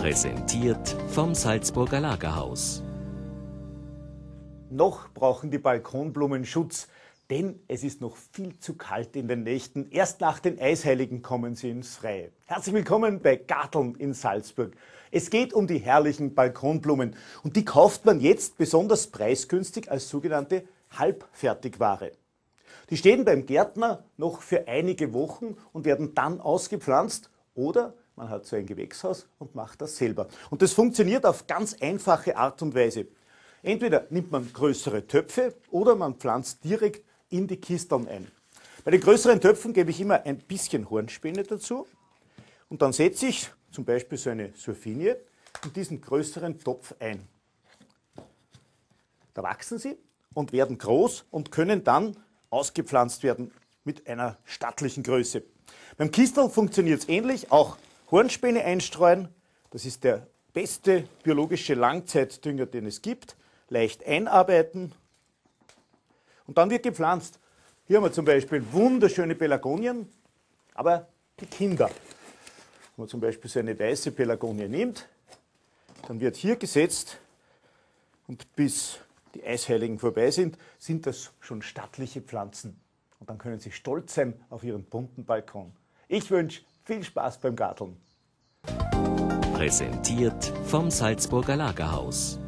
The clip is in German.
Präsentiert vom Salzburger Lagerhaus. Noch brauchen die Balkonblumen Schutz, denn es ist noch viel zu kalt in den Nächten. Erst nach den Eisheiligen kommen sie ins Freie. Herzlich willkommen bei Garteln in Salzburg. Es geht um die herrlichen Balkonblumen und die kauft man jetzt besonders preisgünstig als sogenannte Halbfertigware. Die stehen beim Gärtner noch für einige Wochen und werden dann ausgepflanzt oder man hat so ein Gewächshaus und macht das selber. Und das funktioniert auf ganz einfache Art und Weise. Entweder nimmt man größere Töpfe oder man pflanzt direkt in die Kisteln ein. Bei den größeren Töpfen gebe ich immer ein bisschen Hornspäne dazu und dann setze ich zum Beispiel so eine Surfinie in diesen größeren Topf ein. Da wachsen sie und werden groß und können dann ausgepflanzt werden mit einer stattlichen Größe. Beim Kistel funktioniert es ähnlich, auch Hornspäne einstreuen. Das ist der beste biologische Langzeitdünger, den es gibt. Leicht einarbeiten und dann wird gepflanzt. Hier haben wir zum Beispiel wunderschöne Pelagonien, aber die Kinder. Wenn man zum Beispiel so eine weiße Pelagonie nimmt, dann wird hier gesetzt und bis die Eisheiligen vorbei sind, sind das schon stattliche Pflanzen. Und dann können Sie stolz sein auf Ihren bunten Balkon. Ich wünsche viel Spaß beim Garteln. Präsentiert vom Salzburger Lagerhaus.